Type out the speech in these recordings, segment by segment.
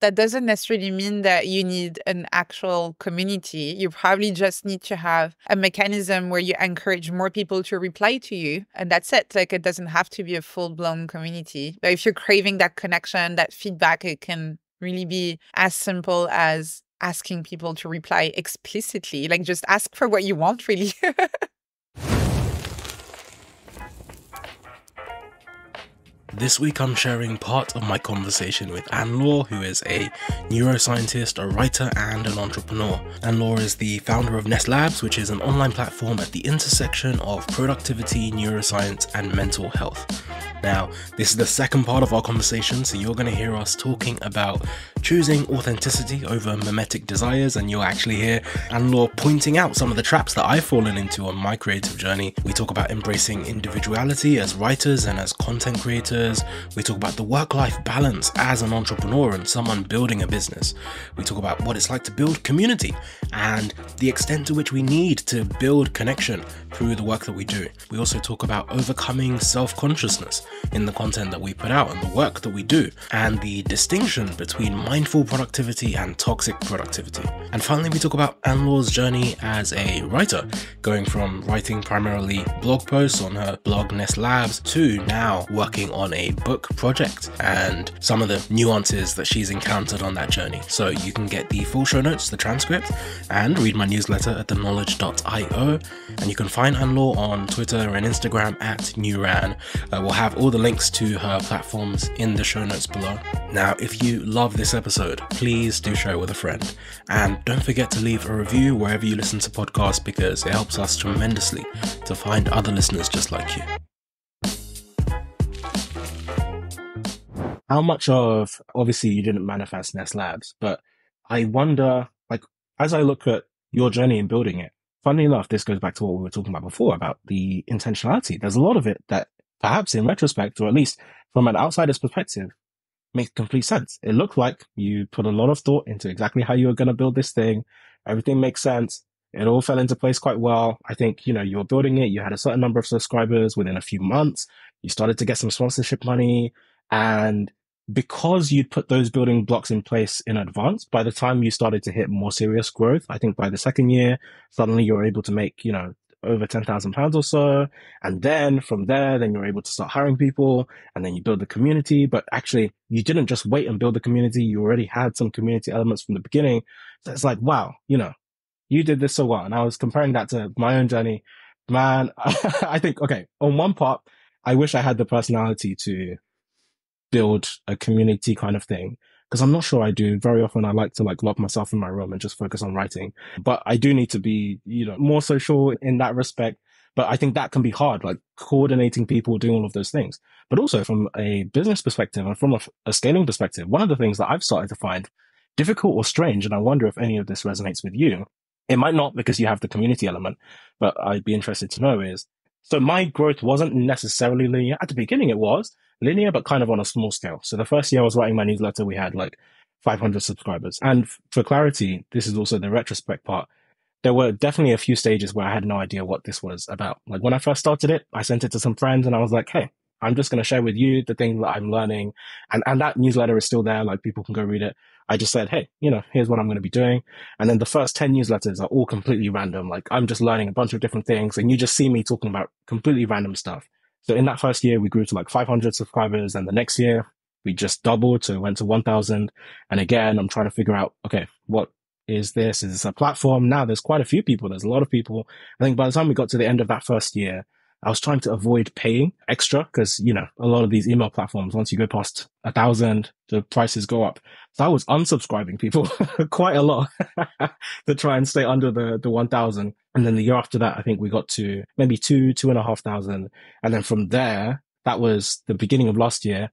that doesn't necessarily mean that you need an actual community. You probably just need to have a mechanism where you encourage more people to reply to you. And that's it. Like it doesn't have to be a full blown community. But if you're craving that connection, that feedback, it can really be as simple as asking people to reply explicitly. Like just ask for what you want, really. This week, I'm sharing part of my conversation with Anne-Laure, who is a neuroscientist, a writer, and an entrepreneur. Anne-Laure is the founder of Ness Labs, which is an online platform at the intersection of productivity, neuroscience, and mental health. Now, this is the second part of our conversation, so you're going to hear us talking about choosing authenticity over mimetic desires, and you'll actually hear Anne-Laure pointing out some of the traps that I've fallen into on my creative journey. We talk about embracing individuality as writers and as content creators. We talk about the work life balance as an entrepreneur and someone building a business. We talk about what it's like to build community and the extent to which we need to build connection through the work that we do. We also talk about overcoming self consciousness in the content that we put out and the work that we do, and the distinction between mindful productivity and toxic productivity. And finally, we talk about Anne-Laure's journey as a writer, going from writing primarily blog posts on her blog Ness Labs to now working on a book project and some of the nuances that she's encountered on that journey. So you can get the full show notes, the transcript, and read my newsletter at theknowledge.io. And you can find Anne on Twitter and Instagram at neuranne. Uh, we'll have all the links to her platforms in the show notes below. Now, if you love this episode, please do share it with a friend. And don't forget to leave a review wherever you listen to podcasts because it helps us tremendously to find other listeners just like you. How much of, obviously, you didn't manifest Ness Labs, but I wonder, like, as I look at your journey in building it, funnily enough, this goes back to what we were talking about before about the intentionality. There's a lot of it that perhaps in retrospect, or at least from an outsider's perspective, makes complete sense. It looked like you put a lot of thought into exactly how you were going to build this thing. Everything makes sense. It all fell into place quite well. I think, you know, you were building it. You had a certain number of subscribers within a few months. You started to get some sponsorship money. And because you'd put those building blocks in place in advance, by the time you started to hit more serious growth, I think by the second year, suddenly you're able to make, you know, over ten thousand pounds or so. And then from there, then you're able to start hiring people and then you build the community. But actually you didn't just wait and build the community. You already had some community elements from the beginning. So it's like, wow, you know, you did this so well. And I was comparing that to my own journey. Man, I think, okay, on one part, I wish I had the personality to build a community kind of thing because I'm not sure I do. Very often I like to like lock myself in my room and just focus on writing. But I do need to be, you know, more social in that respect. But I think that can be hard, like coordinating people, doing all of those things. But also from a business perspective and from a, a scaling perspective, one of the things that I've started to find difficult or strange, and I wonder if any of this resonates with you. It might not because you have the community element, but I'd be interested to know is so my growth wasn't necessarily linear. At the beginning, it was, linear, but kind of on a small scale. So the first year I was writing my newsletter, we had like 500 subscribers. And for clarity, this is also the retrospect part. There were definitely a few stages where I had no idea what this was about. Like when I first started it, I sent it to some friends and I was like, Hey, I'm just going to share with you the things that I'm learning. And, and that newsletter is still there. Like people can go read it. I just said, Hey, you know, here's what I'm going to be doing. And then the first 10 newsletters are all completely random. Like I'm just learning a bunch of different things and you just see me talking about completely random stuff. So in that first year, we grew to like 500 subscribers. And the next year, we just doubled. So went to 1000. And again, I'm trying to figure out, okay, what is this? Is this a platform? Now there's quite a few people. There's a lot of people. I think by the time we got to the end of that first year, I was trying to avoid paying extra because, you know, a lot of these email platforms, once you go past a thousand, the prices go up. So I was unsubscribing people quite a lot to try and stay under the, the 1000. And then the year after that, I think we got to maybe two, two and a half thousand. And then from there, that was the beginning of last year.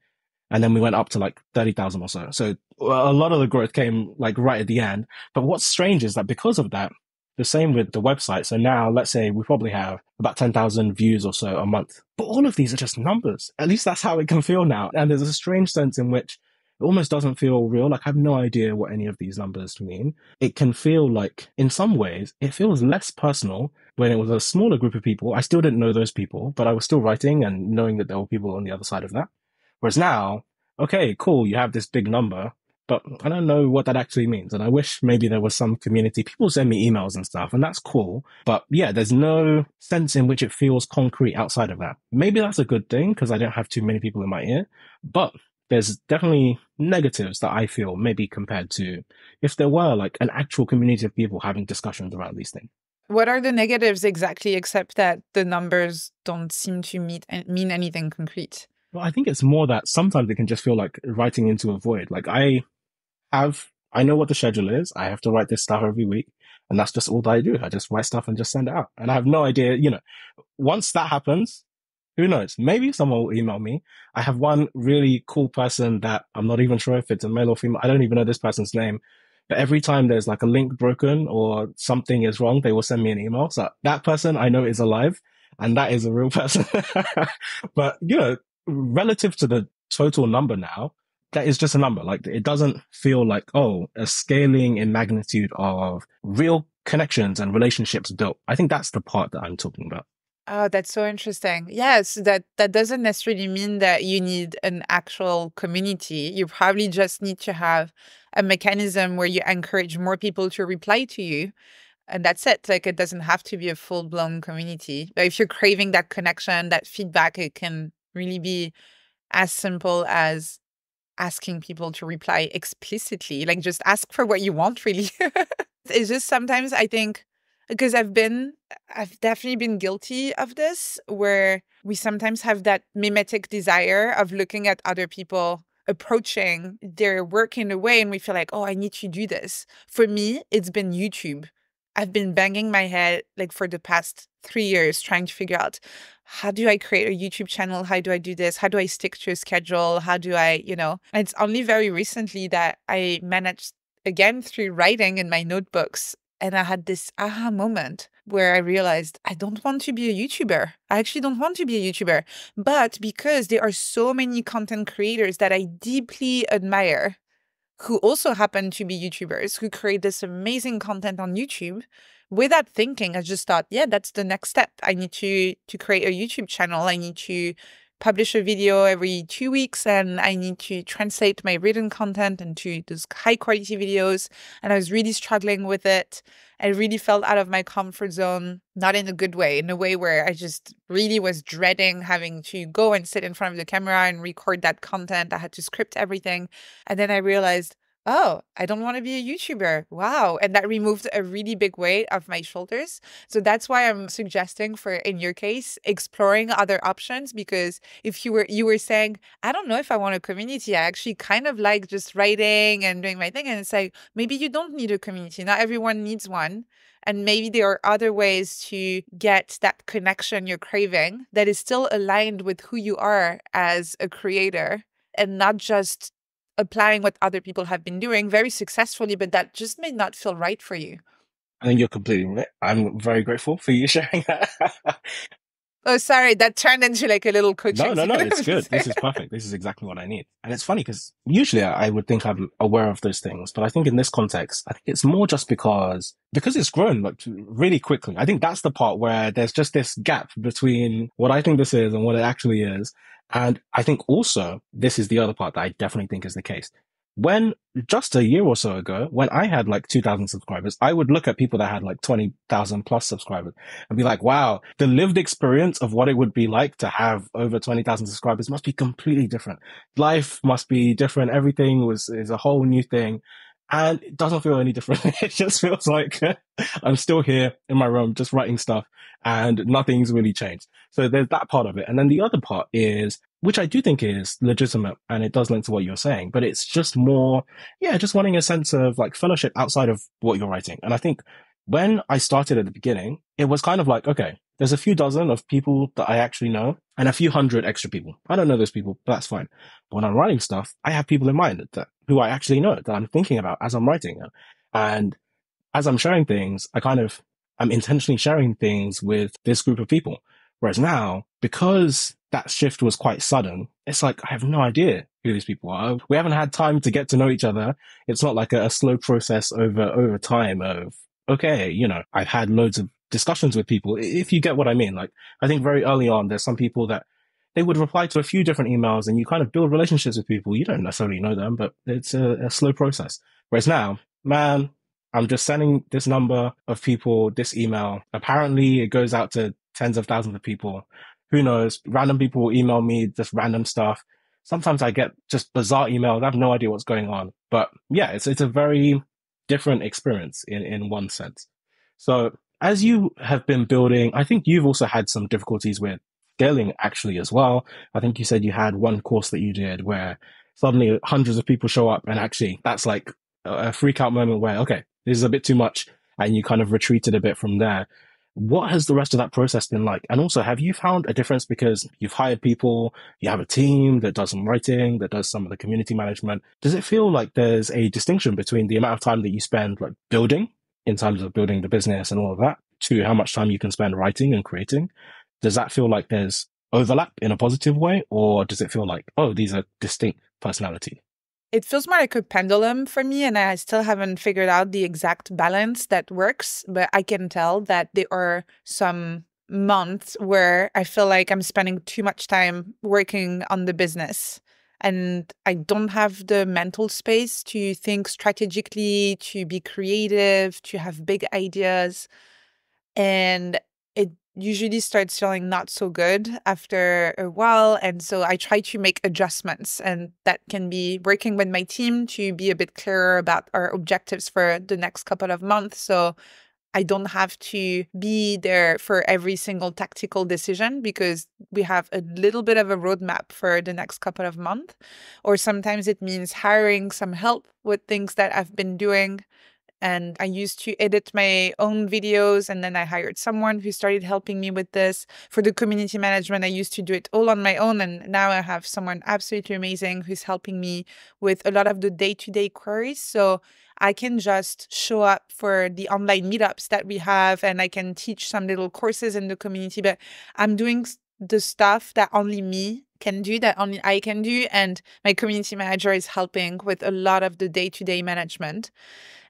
And then we went up to like 30,000 or so. So a lot of the growth came like right at the end. But what's strange is that because of that, the same with the website. So now let's say we probably have about 10,000 views or so a month, but all of these are just numbers. At least that's how it can feel now. And there's a strange sense in which it almost doesn't feel real. Like I have no idea what any of these numbers mean. It can feel like in some ways it feels less personal when it was a smaller group of people. I still didn't know those people, but I was still writing and knowing that there were people on the other side of that. Whereas now, okay, cool. You have this big number, but I don't know what that actually means. And I wish maybe there was some community. People send me emails and stuff, and that's cool. But yeah, there's no sense in which it feels concrete outside of that. Maybe that's a good thing because I don't have too many people in my ear. But there's definitely negatives that I feel maybe compared to if there were like an actual community of people having discussions around these things. What are the negatives exactly, except that the numbers don't seem to meet, eh, mean anything concrete? Well, I think it's more that sometimes it can just feel like writing into a void. Like I have, I know what the schedule is. I have to write this stuff every week. And that's just all that I do. I just write stuff and just send it out. And I have no idea, you know, once that happens, who knows? Maybe someone will email me. I have one really cool person that I'm not even sure if it's a male or female. I don't even know this person's name. But every time there's like a link broken or something is wrong, they will send me an email. So that person I know is alive and that is a real person. but you know, relative to the total number now, that is just a number. Like it doesn't feel like, oh, a scaling in magnitude of real connections and relationships built. I think that's the part that I'm talking about. Oh, that's so interesting. Yes, that that doesn't necessarily mean that you need an actual community. You probably just need to have a mechanism where you encourage more people to reply to you. And that's it. Like it doesn't have to be a full blown community. But if you're craving that connection, that feedback, it can really be as simple as asking people to reply explicitly. Like just ask for what you want, really. it's just sometimes I think because I've been, I've definitely been guilty of this, where we sometimes have that mimetic desire of looking at other people approaching their work in a way and we feel like, oh, I need to do this. For me, it's been YouTube. I've been banging my head like for the past three years trying to figure out how do I create a YouTube channel? How do I do this? How do I stick to a schedule? How do I, you know? And it's only very recently that I managed again through writing in my notebooks. And I had this aha moment where I realized I don't want to be a YouTuber. I actually don't want to be a YouTuber. But because there are so many content creators that I deeply admire who also happen to be YouTubers who create this amazing content on YouTube, without thinking, I just thought, yeah, that's the next step. I need to to create a YouTube channel. I need to publish a video every two weeks and I need to translate my written content into those high quality videos. And I was really struggling with it. I really felt out of my comfort zone, not in a good way, in a way where I just really was dreading having to go and sit in front of the camera and record that content. I had to script everything. And then I realized, oh, I don't want to be a YouTuber. Wow. And that removed a really big weight off my shoulders. So that's why I'm suggesting for in your case, exploring other options because if you were you were saying, I don't know if I want a community. I actually kind of like just writing and doing my thing. And it's like maybe you don't need a community. Not everyone needs one. And maybe there are other ways to get that connection you're craving that is still aligned with who you are as a creator and not just applying what other people have been doing very successfully, but that just may not feel right for you. I think you're completely right. I'm very grateful for you sharing that. Oh, sorry, that turned into like a little coaching. No, no, no, it's good. This is perfect. This is exactly what I need. And it's funny because usually I would think I'm aware of those things, but I think in this context, I think it's more just because, because it's grown like really quickly. I think that's the part where there's just this gap between what I think this is and what it actually is. And I think also this is the other part that I definitely think is the case. When just a year or so ago, when I had like 2000 subscribers, I would look at people that had like 20,000 plus subscribers and be like, wow, the lived experience of what it would be like to have over 20,000 subscribers must be completely different. Life must be different. Everything was, is a whole new thing and it doesn't feel any different. it just feels like I'm still here in my room, just writing stuff and nothing's really changed. So there's that part of it. And then the other part is, which I do think is legitimate and it does link to what you're saying, but it's just more, yeah, just wanting a sense of like fellowship outside of what you're writing. And I think when I started at the beginning, it was kind of like, okay, there's a few dozen of people that I actually know and a few hundred extra people. I don't know those people, but that's fine. But when I'm writing stuff, I have people in mind that, who I actually know that I'm thinking about as I'm writing. And as I'm sharing things, I kind of, I'm intentionally sharing things with this group of people. Whereas now, because that shift was quite sudden, it's like, I have no idea who these people are. We haven't had time to get to know each other. It's not like a, a slow process over, over time of, okay, you know, I've had loads of discussions with people, if you get what I mean. Like, I think very early on, there's some people that they would reply to a few different emails and you kind of build relationships with people. You don't necessarily know them, but it's a, a slow process. Whereas now, man, I'm just sending this number of people this email. Apparently it goes out to tens of thousands of people. Who knows? Random people will email me just random stuff. Sometimes I get just bizarre emails. I have no idea what's going on. But yeah, it's, it's a very different experience in, in one sense. So as you have been building, I think you've also had some difficulties with scaling actually as well. I think you said you had one course that you did where suddenly hundreds of people show up and actually that's like a freak out moment where, okay, this is a bit too much. And you kind of retreated a bit from there. What has the rest of that process been like? And also, have you found a difference because you've hired people, you have a team that does some writing, that does some of the community management? Does it feel like there's a distinction between the amount of time that you spend like building in terms of building the business and all of that to how much time you can spend writing and creating? Does that feel like there's overlap in a positive way, or does it feel like, oh, these are distinct personality? It feels more like a pendulum for me, and I still haven't figured out the exact balance that works. But I can tell that there are some months where I feel like I'm spending too much time working on the business and I don't have the mental space to think strategically, to be creative, to have big ideas. And usually starts feeling not so good after a while. And so I try to make adjustments, and that can be working with my team to be a bit clearer about our objectives for the next couple of months. So I don't have to be there for every single tactical decision because we have a little bit of a roadmap for the next couple of months. Or sometimes it means hiring some help with things that I've been doing and I used to edit my own videos and then I hired someone who started helping me with this. For the community management, I used to do it all on my own and now I have someone absolutely amazing who's helping me with a lot of the day-to-day queries. So I can just show up for the online meetups that we have and I can teach some little courses in the community, but I'm doing the stuff that only me can do that only I can do and my community manager is helping with a lot of the day-to-day management.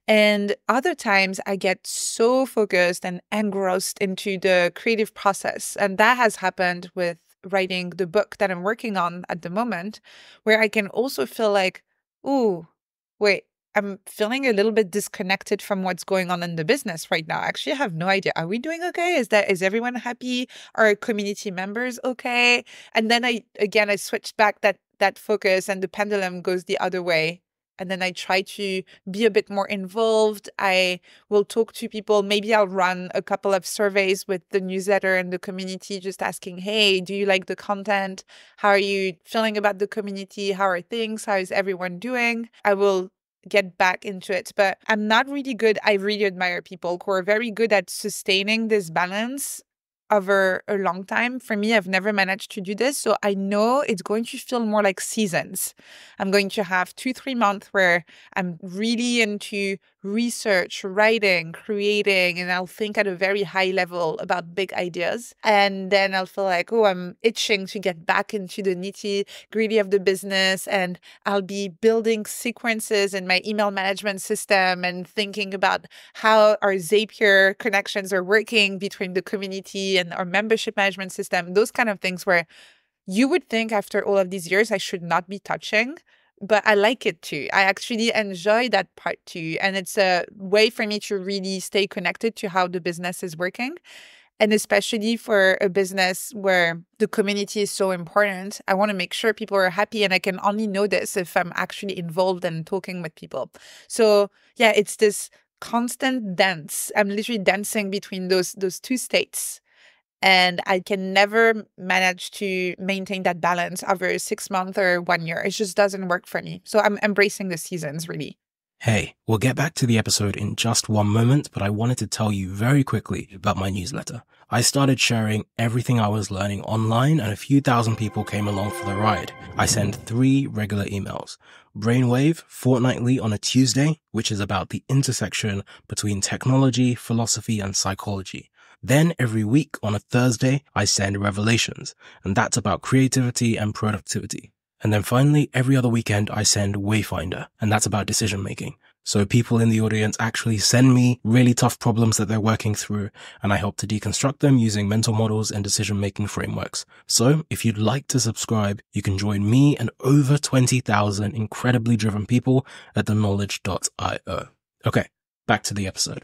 And other times I get so focused and engrossed into the creative process. And that has happened with writing the book that I'm working on at the moment, where I can also feel like, ooh, wait, I'm feeling a little bit disconnected from what's going on in the business right now. Actually, I have no idea. Are we doing okay? Is that is everyone happy? Are community members okay? And then I again I switched back that that focus and the pendulum goes the other way and then I try to be a bit more involved. I will talk to people. Maybe I'll run a couple of surveys with the newsletter and the community, just asking, hey, do you like the content? How are you feeling about the community? How are things? How is everyone doing? I will get back into it, but I'm not really good. I really admire people who are very good at sustaining this balance over a long time. For me, I've never managed to do this. So I know it's going to feel more like seasons. I'm going to have two, three months where I'm really into research, writing, creating, and I'll think at a very high level about big ideas. And then I'll feel like, oh, I'm itching to get back into the nitty gritty of the business. And I'll be building sequences in my email management system and thinking about how our Zapier connections are working between the community and our membership management system, those kind of things where you would think after all of these years I should not be touching but I like it too. I actually enjoy that part too. And it's a way for me to really stay connected to how the business is working. And especially for a business where the community is so important, I want to make sure people are happy. And I can only know this if I'm actually involved and talking with people. So, yeah, it's this constant dance. I'm literally dancing between those those two states and I can never manage to maintain that balance over six months or one year. It just doesn't work for me. So I'm embracing the seasons really. Hey, we'll get back to the episode in just one moment, but I wanted to tell you very quickly about my newsletter. I started sharing everything I was learning online and a few thousand people came along for the ride. I send three regular emails. Brainwave fortnightly on a Tuesday, which is about the intersection between technology, philosophy, and psychology. Then every week on a Thursday, I send revelations, and that's about creativity and productivity. And then finally, every other weekend, I send Wayfinder, and that's about decision making. So people in the audience actually send me really tough problems that they're working through and I help to deconstruct them using mental models and decision making frameworks. So if you'd like to subscribe, you can join me and over 20,000 incredibly driven people at theknowledge.io. Okay, back to the episode.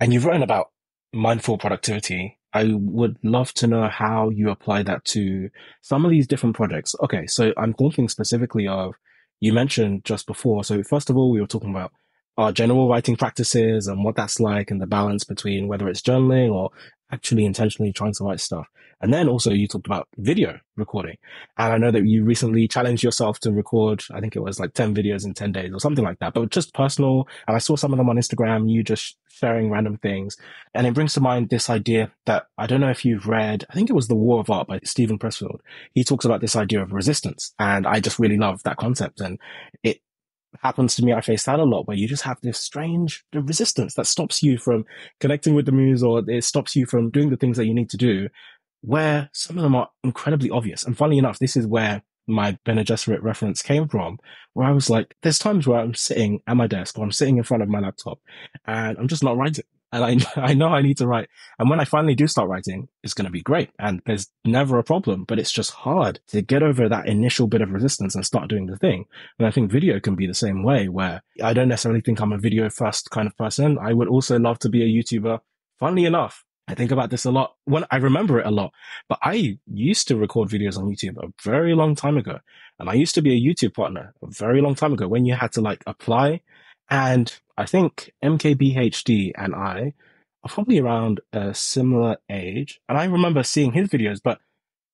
And you've written about mindful productivity. I would love to know how you apply that to some of these different projects. Okay, so I'm thinking specifically of you mentioned just before. So first of all, we were talking about our general writing practices and what that's like and the balance between whether it's journaling or actually intentionally trying to write stuff. And then also you talked about video recording. And I know that you recently challenged yourself to record, I think it was like 10 videos in 10 days or something like that, but just personal. And I saw some of them on Instagram, you just sharing random things. And it brings to mind this idea that I don't know if you've read, I think it was The War of Art by Steven Pressfield. He talks about this idea of resistance. And I just really love that concept. And it happens to me. I face that a lot where you just have this strange resistance that stops you from connecting with the muse or it stops you from doing the things that you need to do where some of them are incredibly obvious. And funnily enough, this is where my Bene Gesserit reference came from, where I was like, there's times where I'm sitting at my desk or I'm sitting in front of my laptop and I'm just not writing. And I, I know I need to write. And when I finally do start writing, it's going to be great. And there's never a problem, but it's just hard to get over that initial bit of resistance and start doing the thing. And I think video can be the same way where I don't necessarily think I'm a video first kind of person. I would also love to be a YouTuber. Funnily enough, I think about this a lot when I remember it a lot, but I used to record videos on YouTube a very long time ago. And I used to be a YouTube partner a very long time ago when you had to like apply and I think MKBHD and I are probably around a similar age. And I remember seeing his videos, but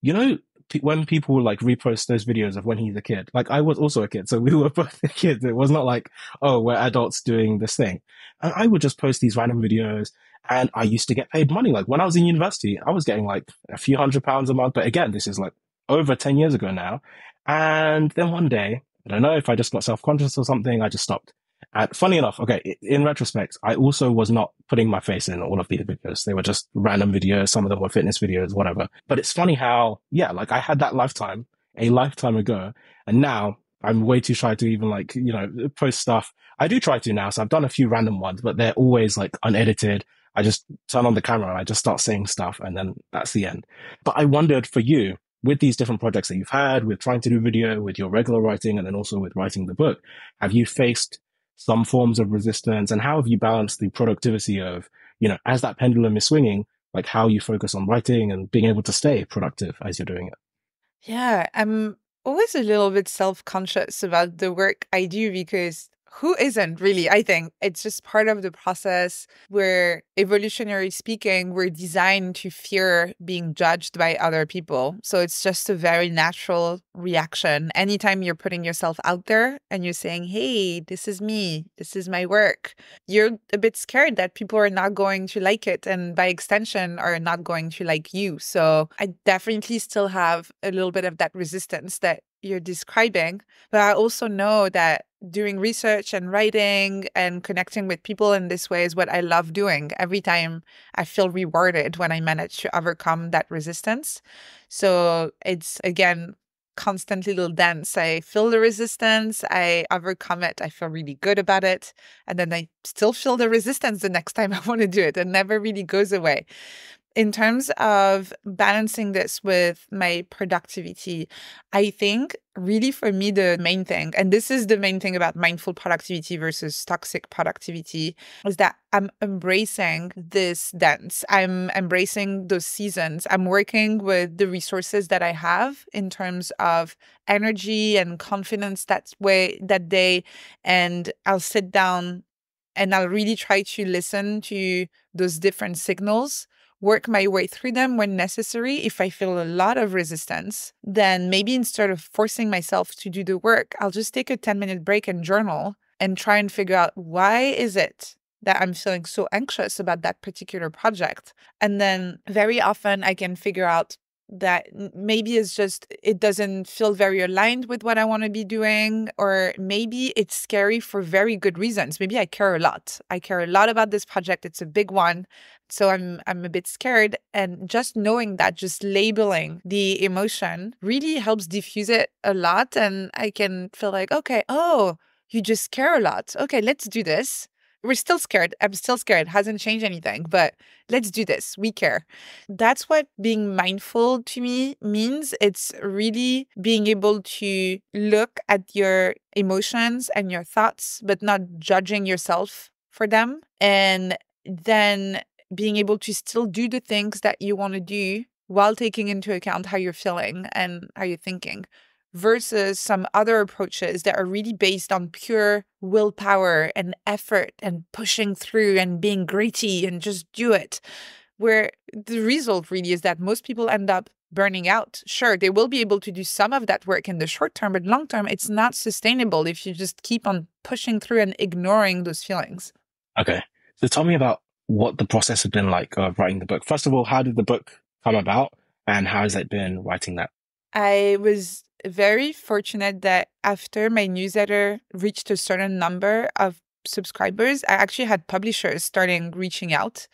you know, when people like repost those videos of when he's a kid, like I was also a kid, so we were both kids. It was not like, oh, we're adults doing this thing. And I would just post these random videos and I used to get paid money. Like when I was in university, I was getting like a few hundred pounds a month. But again, this is like over 10 years ago now. And then one day, I don't know if I just got self conscious or something, I just stopped. And funny enough, okay, in retrospect, I also was not putting my face in all of these videos. They were just random videos. Some of them were fitness videos, whatever. But it's funny how, yeah, like I had that lifetime a lifetime ago. And now I'm way too shy to even like, you know, post stuff. I do try to now. So I've done a few random ones, but they're always like unedited. I just turn on the camera and I just start saying stuff and then that's the end. But I wondered for you, with these different projects that you've had, with trying to do video, with your regular writing, and then also with writing the book, have you faced some forms of resistance? And how have you balanced the productivity of you know as that pendulum is swinging like how you focus on writing and being able to stay productive as you're doing it? Yeah i'm always a little bit self-conscious about the work i do because who isn't really? I think it's just part of the process where, evolutionary speaking, we're designed to fear being judged by other people. So it's just a very natural reaction. Anytime you're putting yourself out there and you're saying, hey, this is me, this is my work, you're a bit scared that people are not going to like it and by extension are not going to like you. So I definitely still have a little bit of that resistance that you're describing. But I also know that doing research and writing and connecting with people in this way is what I love doing. Every time I feel rewarded when I manage to overcome that resistance. So it's again constant little dance. I feel the resistance, I overcome it, I feel really good about it. And then I still feel the resistance the next time I want to do it. It never really goes away in terms of balancing this with my productivity, I think really for me, the main thing, and this is the main thing about mindful productivity versus toxic productivity, is that I'm embracing this dance. I'm embracing those seasons. I'm working with the resources that I have in terms of energy and confidence that way that day. And I'll sit down and I'll really try to listen to those different signals work my way through them when necessary. If I feel a lot of resistance, then maybe instead of forcing myself to do the work, I'll just take a 10 minute break and journal and try and figure out why is it that I'm feeling so anxious about that particular project. And then very often I can figure out that maybe it's just it doesn't feel very aligned with what I want to be doing or maybe it's scary for very good reasons. Maybe I care a lot. I care a lot about this project. It's a big one. So I'm I'm a bit scared and just knowing that just labeling the emotion really helps diffuse it a lot and I can feel like okay, oh, you just care a lot. Okay, let's do this. We're still scared. I'm still scared. It hasn't changed anything, but let's do this. We care. That's what being mindful to me means. It's really being able to look at your emotions and your thoughts, but not judging yourself for them. And then being able to still do the things that you want to do while taking into account how you're feeling and how you're thinking versus some other approaches that are really based on pure willpower and effort and pushing through and being gritty and just do it. Where the result really is that most people end up burning out. Sure, they will be able to do some of that work in the short term, but long term, it's not sustainable if you just keep on pushing through and ignoring those feelings. Okay. So tell me about what the process has been like of writing the book. First of all, how did the book come about and how has it been writing that? I was very fortunate that after my newsletter reached a certain number of subscribers, I actually had publishers starting reaching out.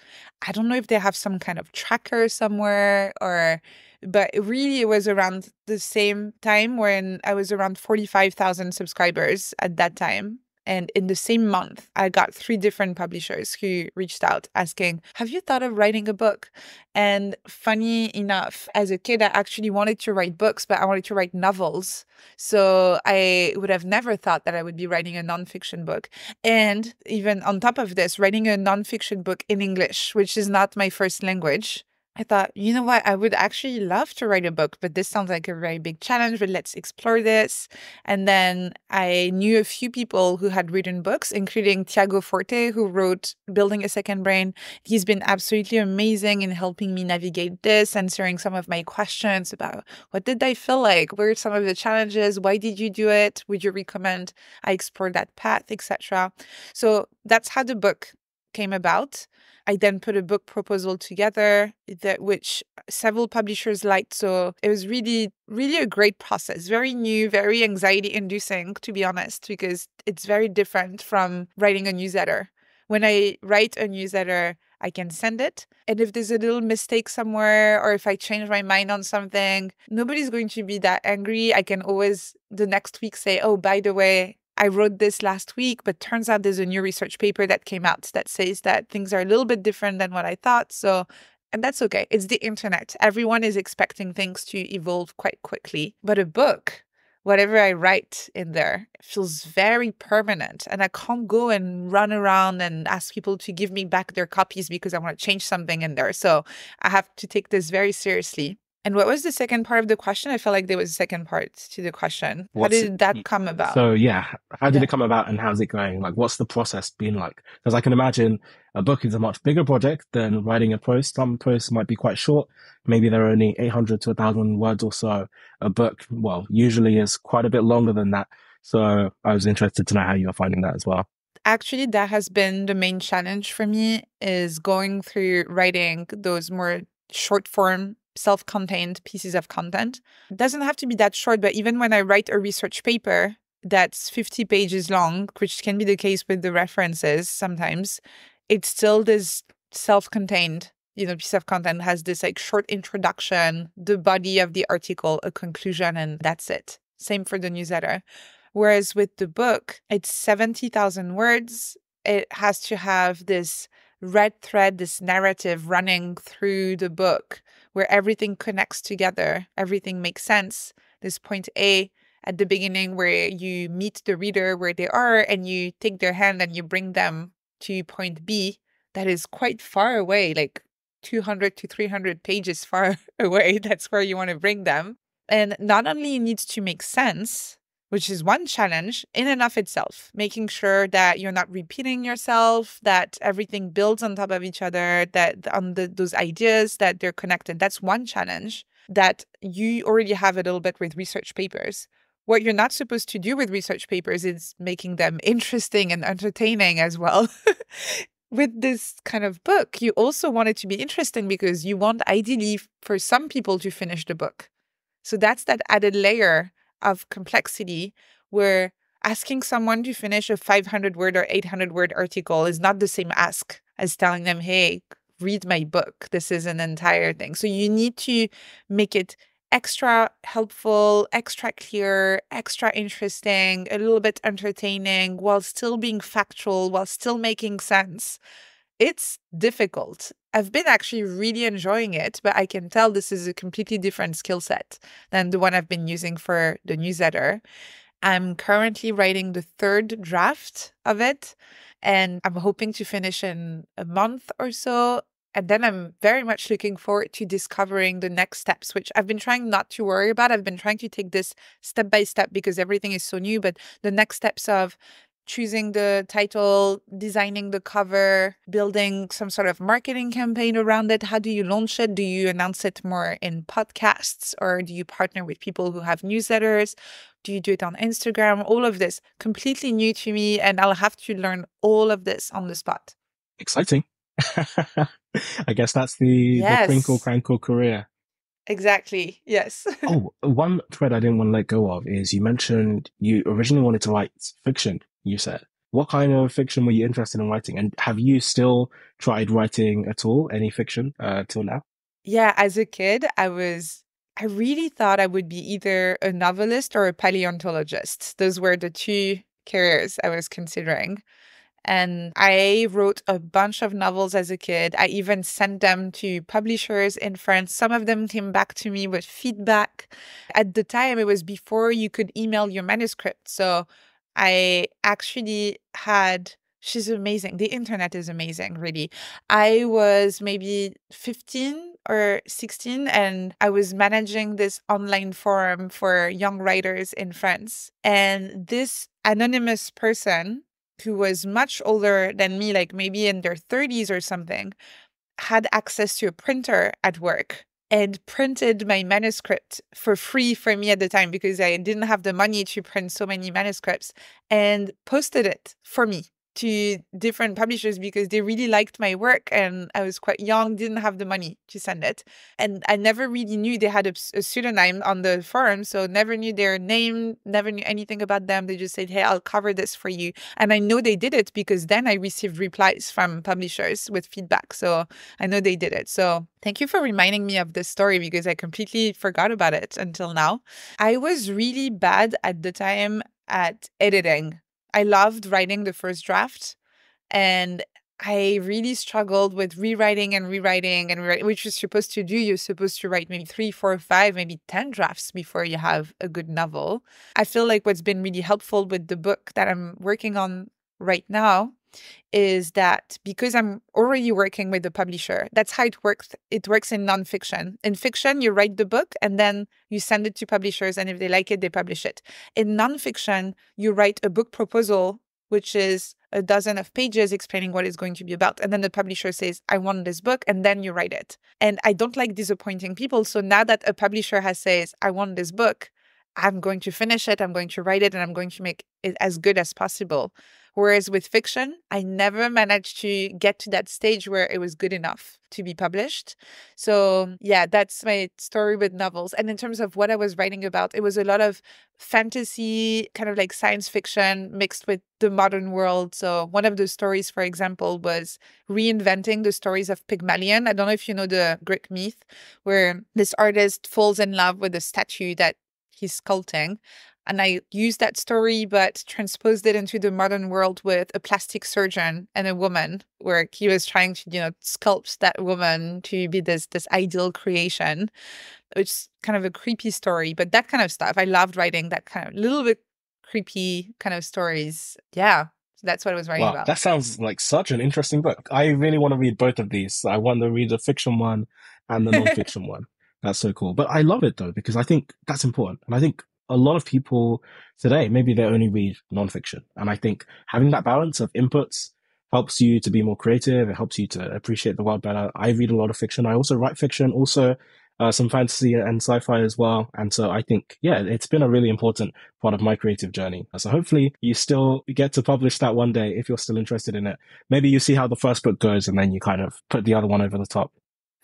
I don't know if they have some kind of tracker somewhere or but really it was around the same time when I was around 45,000 subscribers at that time. And in the same month, I got three different publishers who reached out asking, Have you thought of writing a book? And funny enough, as a kid, I actually wanted to write books, but I wanted to write novels. So I would have never thought that I would be writing a nonfiction book. And even on top of this, writing a nonfiction book in English, which is not my first language. I thought, you know what, I would actually love to write a book, but this sounds like a very big challenge, but let's explore this. And then I knew a few people who had written books, including Tiago Forte, who wrote Building a Second Brain. He's been absolutely amazing in helping me navigate this, answering some of my questions about what did I feel like? What are some of the challenges? Why did you do it? Would you recommend I explore that path, etc.? So that's how the book came about. I then put a book proposal together that which uh, several publishers liked. So it was really, really a great process. Very new, very anxiety inducing, to be honest, because it's very different from writing a newsletter. When I write a newsletter, I can send it. And if there's a little mistake somewhere or if I change my mind on something, nobody's going to be that angry. I can always the next week say, oh, by the way, I wrote this last week, but turns out there's a new research paper that came out that says that things are a little bit different than what I thought. So, and that's okay. It's the internet. Everyone is expecting things to evolve quite quickly. But a book, whatever I write in there, feels very permanent. And I can't go and run around and ask people to give me back their copies because I want to change something in there. So I have to take this very seriously. And what was the second part of the question? I felt like there was a second part to the question. What's how did that come about? So yeah, how did yeah. it come about and how's it going? Like what's the process been like? Because I can imagine a book is a much bigger project than writing a post. Some posts might be quite short. Maybe they're only 800 to 1000 words or so. A book, well, usually is quite a bit longer than that. So I was interested to know how you're finding that as well actually that has been the main challenge for me is going through writing those more short form self contained pieces of content. It doesn't have to be that short, but even when I write a research paper that's 50 pages long, which can be the case with the references sometimes, it's still this self contained you know piece of content has this like short introduction the body of the article a conclusion and that's it. Same for the newsletter. Whereas with the book it's 70,000 words. It has to have this red thread this narrative running through the book where everything connects together, everything makes sense. This point A at the beginning where you meet the reader where they are and you take their hand and you bring them to point B that is quite far away, like 200 to 300 pages far away. That's where you want to bring them. And not only needs to make sense, which is one challenge in and of itself, making sure that you're not repeating yourself, that everything builds on top of each other, that on the, those ideas that they're connected. That's one challenge that you already have a little bit with research papers. What you're not supposed to do with research papers is making them interesting and entertaining as well. with this kind of book, you also want it to be interesting because you want ideally for some people to finish the book. So that's that added layer of complexity where asking someone to finish a 500 word or 800 word article is not the same ask as telling them, hey, read my book. This is an entire thing. So you need to make it extra helpful, extra clear, extra interesting, a little bit entertaining while still being factual, while still making sense. It's difficult. I've been actually really enjoying it, but I can tell this is a completely different skill set than the one I've been using for the newsletter. I'm currently writing the third draft of it, and I'm hoping to finish in a month or so. And then I'm very much looking forward to discovering the next steps, which I've been trying not to worry about. I've been trying to take this step by step because everything is so new. But the next steps of choosing the title, designing the cover, building some sort of marketing campaign around it. How do you launch it? Do you announce it more in podcasts or do you partner with people who have newsletters? Do you do it on Instagram? All of this completely new to me, and I'll have to learn all of this on the spot. Exciting. I guess that's the, yes. the crinkle crankle career. Exactly. Yes. oh, one thread I didn't want to let go of is you mentioned you originally wanted to write fiction you said. What kind of fiction were you interested in writing? And have you still tried writing at all, any fiction uh, till now? Yeah, as a kid, I was, I really thought I would be either a novelist or a paleontologist. Those were the two careers I was considering. And I wrote a bunch of novels as a kid. I even sent them to publishers in France. Some of them came back to me with feedback. At the time, it was before you could email your manuscript. So I actually had she's amazing. The internet is amazing, really. I was maybe 15 or 16 and I was managing this online forum for young writers in France. And this anonymous person who was much older than me, like maybe in their 30s or something, had access to a printer at work and printed my manuscript for free for me at the time because I didn't have the money to print so many manuscripts and posted it for me to different publishers because they really liked my work and I was quite young, didn't have the money to send it. And I never really knew they had a, a, pseudonym on the forum, so never knew their name, never knew anything about them. They just said, "Hey, I'll cover this for you." And I know they did it because then I received replies from publishers with feedback. So I know they did it. So Thank you for reminding me of this story because I completely forgot about it until now. I was really bad at the time at editing. I loved writing the first draft and I really struggled with rewriting and rewriting and rewriting, which you're supposed to do. You're supposed to write maybe three, four, five, maybe 10 drafts before you have a good novel. I feel like what's been really helpful with the book that I'm working on right now is that because I'm already working with the publisher, that's how it works. It works in nonfiction. In fiction, you write the book and then you send it to publishers, and if they like it, they publish it. In nonfiction, you write a book proposal, which is a dozen of pages explaining what it's going to be about. And then the publisher says, I want this book, and then you write it. And I don't like disappointing people. So now that a publisher has says, I want this book, I'm going to finish it, I'm going to write it, and I'm going to make it as good as possible. Whereas with fiction, I never managed to get to that stage where it was good enough to be published. So, yeah, that's my story with novels. And in terms of what I was writing about, it was a lot of fantasy, kind of like science fiction mixed with the modern world. So, one of the stories, for example, was reinventing the stories of Pygmalion. I don't know if you know the Greek myth, where this artist falls in love with a statue that he's sculpting and I used that story, but transposed it into the modern world with a plastic surgeon and a woman, where he was trying to, you know, sculpt that woman to be this this ideal creation, which is kind of a creepy story. But that kind of stuff, I loved writing that kind of little bit creepy kind of stories. Yeah, that's what I was writing wow, about. That sounds like such an interesting book. I really want to read both of these. I want to read the fiction one and the non-fiction one. That's so cool. But I love it though, because I think that's important. And I think a lot of people today, maybe they only read nonfiction. And I think having that balance of inputs helps you to be more creative. It helps you to appreciate the world better. I read a lot of fiction. I also write fiction, also uh, some fantasy and sci-fi as well. And so I think, yeah, it's been a really important part of my creative journey. So hopefully you still get to publish that one day if you're still interested in it. Maybe you see how the first book goes and then you kind of put the other one over the top.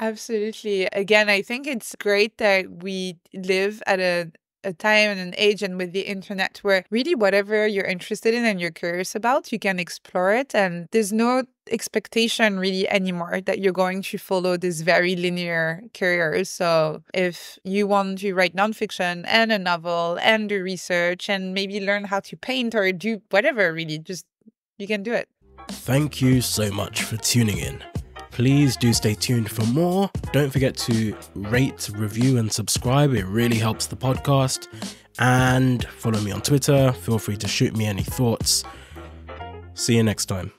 Absolutely. Again, I think it's great that we live at a a time and an age and with the internet where really whatever you're interested in and you're curious about, you can explore it. And there's no expectation really anymore that you're going to follow this very linear career. So if you want to write nonfiction and a novel and do research and maybe learn how to paint or do whatever, really, just you can do it. Thank you so much for tuning in. Please do stay tuned for more. Don't forget to rate, review, and subscribe. It really helps the podcast. And follow me on Twitter. Feel free to shoot me any thoughts. See you next time.